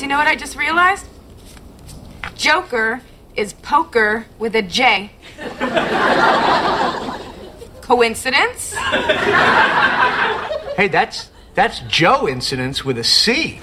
You know what I just realized? Joker is poker with a J. Coincidence? Hey, that's that's Joe incidents with a C.